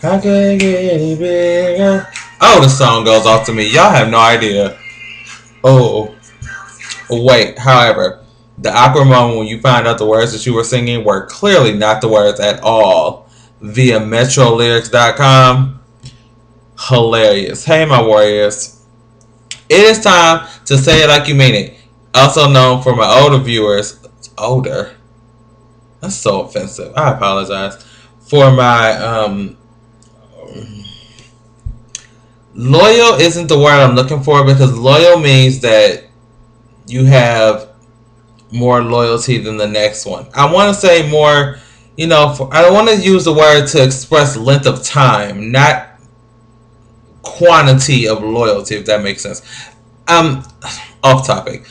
How it get any bigger? Oh, the song goes off to me. Y'all have no idea. Oh, wait. However, the awkward moment when you find out the words that you were singing were clearly not the words at all via MetroLyrics.com. Hilarious. Hey, my warriors. It is time to say it like you mean it. Also known for my older viewers. Older. That's so offensive. I apologize. For my um loyal isn't the word I'm looking for because loyal means that you have more loyalty than the next one. I want to say more, you know, for, I don't want to use the word to express length of time, not quantity of loyalty, if that makes sense. Um, off topic.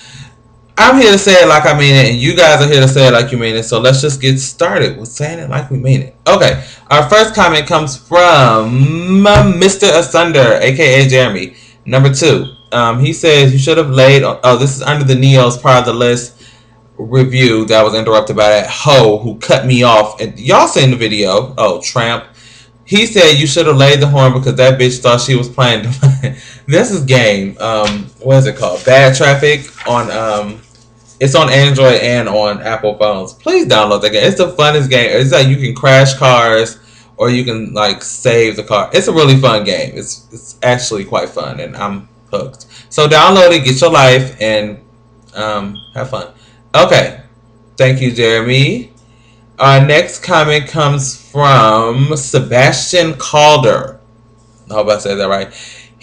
I'm here to say it like I mean it, and you guys are here to say it like you mean it. So let's just get started with saying it like we mean it. Okay, our first comment comes from Mr. Asunder, aka Jeremy. Number two, um, he says you should have laid. Oh, this is under the Neos part of the list review that was interrupted by that hoe who cut me off. And y'all seen the video? Oh, tramp. He said you should have laid the horn because that bitch thought she was playing. this is game. Um, what is it called? Bad traffic on um it's on Android and on Apple phones. Please download that game. It's the funnest game. It's like you can crash cars or you can like save the car. It's a really fun game. It's it's actually quite fun and I'm hooked. So download it, get your life, and um, have fun. Okay. Thank you, Jeremy. Our next comment comes from Sebastian Calder. I hope I said that right.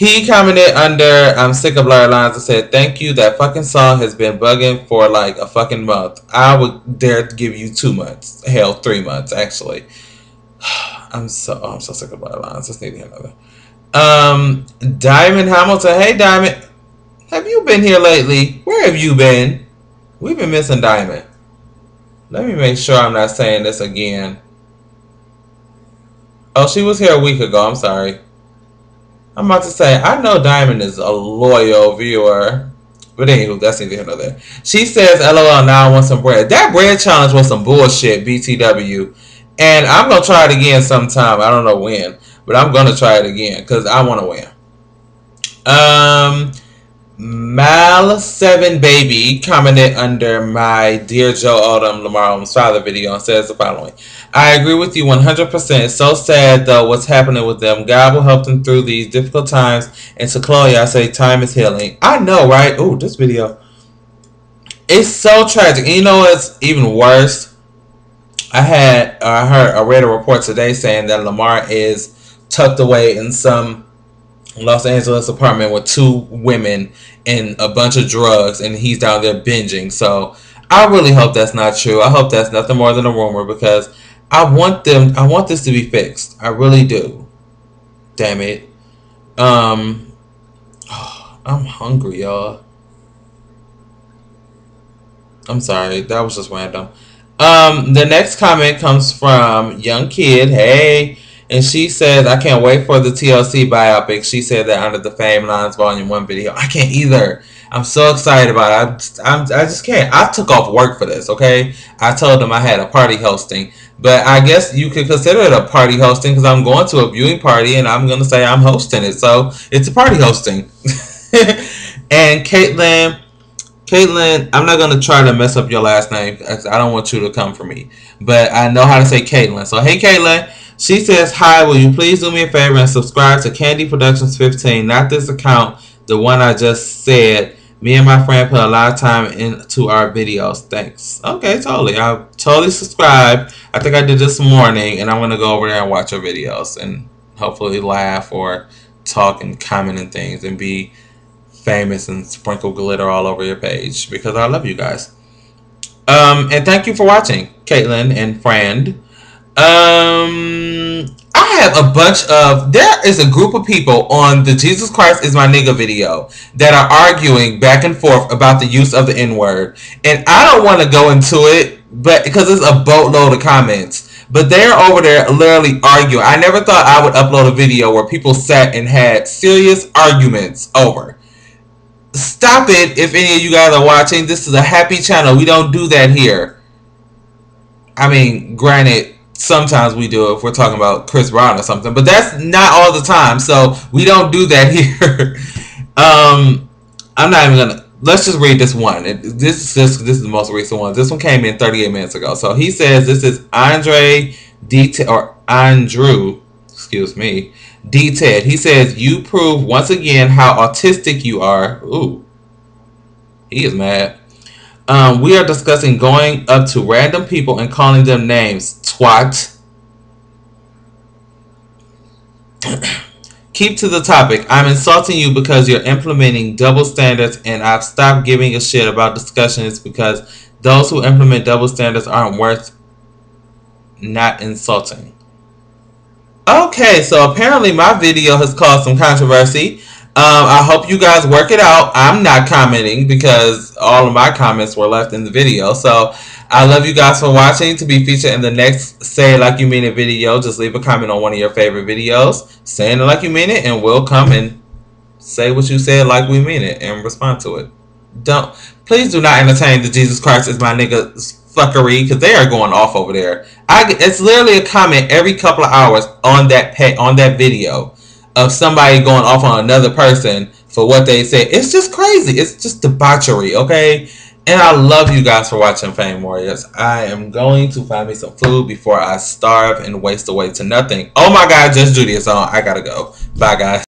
He commented under I'm sick of blurred lines and said, Thank you. That fucking song has been bugging for like a fucking month. I would dare give you two months. Hell, three months actually. I'm so oh, I'm so sick of blurred lines. Let's need another. Um Diamond Hamilton. Hey Diamond. Have you been here lately? Where have you been? We've been missing Diamond. Let me make sure I'm not saying this again. Oh, she was here a week ago. I'm sorry. I'm about to say, I know Diamond is a loyal viewer. But anywho, that's neither here nor there. She says, LOL, now I want some bread. That bread challenge was some bullshit, BTW. And I'm going to try it again sometime. I don't know when. But I'm going to try it again because I want to win. Um, Mal7 Baby commented under my Dear Joe Odom Lamar father video and says the following. I agree with you 100%. It's so sad though what's happening with them. God will help them through these difficult times. And to Chloe, I say time is healing. I know, right? Oh, this video. It's so tragic. And you know what's even worse? I had, I heard, I read a report today saying that Lamar is tucked away in some Los Angeles apartment with two women and a bunch of drugs, and he's down there binging. So I really hope that's not true. I hope that's nothing more than a rumor because I want them. I want this to be fixed. I really do. Damn it. Um, oh, I'm hungry, y'all. I'm sorry. That was just random. Um, the next comment comes from Young Kid. Hey. And she says, I can't wait for the TLC biopic. She said that under the Fame Lines Volume 1 video. I can't either. I'm so excited about it. I'm, I'm, I just can't. I took off work for this, okay? I told them I had a party hosting. But I guess you could consider it a party hosting because I'm going to a viewing party and I'm going to say I'm hosting it. So it's a party hosting. and Caitlin, Caitlin, I'm not going to try to mess up your last name. I don't want you to come for me. But I know how to say Caitlin. So, hey, Caitlin. She says, Hi, will you please do me a favor and subscribe to Candy Productions 15? Not this account, the one I just said. Me and my friend put a lot of time into our videos. Thanks. Okay, totally. I totally subscribe. I think I did this morning, and I'm going to go over there and watch your videos and hopefully laugh or talk and comment and things and be famous and sprinkle glitter all over your page because I love you guys. Um, and thank you for watching, Caitlin and friend. Um, I have a bunch of. There is a group of people on the Jesus Christ is my nigga video that are arguing back and forth about the use of the N word, and I don't want to go into it, but because it's a boatload of comments. But they're over there literally arguing. I never thought I would upload a video where people sat and had serious arguments over. Stop it if any of you guys are watching. This is a happy channel. We don't do that here. I mean, granted, sometimes we do if we're talking about Chris Brown or something, but that's not all the time. So we don't do that here. um, I'm not even gonna. Let's just read this one. It, this is just, this is the most recent one. This one came in 38 minutes ago. So he says this is Andre D or Andrew, excuse me, D Ted. He says you prove once again how autistic you are. Ooh, he is mad. Um, we are discussing going up to random people and calling them names. Twat. Keep to the topic. I'm insulting you because you're implementing double standards, and I've stopped giving a shit about discussions because those who implement double standards aren't worth not insulting. Okay, so apparently my video has caused some controversy. Um, I hope you guys work it out. I'm not commenting because all of my comments were left in the video. So I love you guys for watching. To be featured in the next Say It Like You Mean It video, just leave a comment on one of your favorite videos, saying it like you mean it, and we'll come and say what you said like we mean it and respond to it. Don't please do not entertain the Jesus Christ is my nigga fuckery because they are going off over there. I it's literally a comment every couple of hours on that on that video of somebody going off on another person for what they say. It's just crazy. It's just debauchery, okay? And I love you guys for watching Fame Warriors. I am going to find me some food before I starve and waste away to nothing. Oh my god, Judge Judy is on. I gotta go. Bye, guys.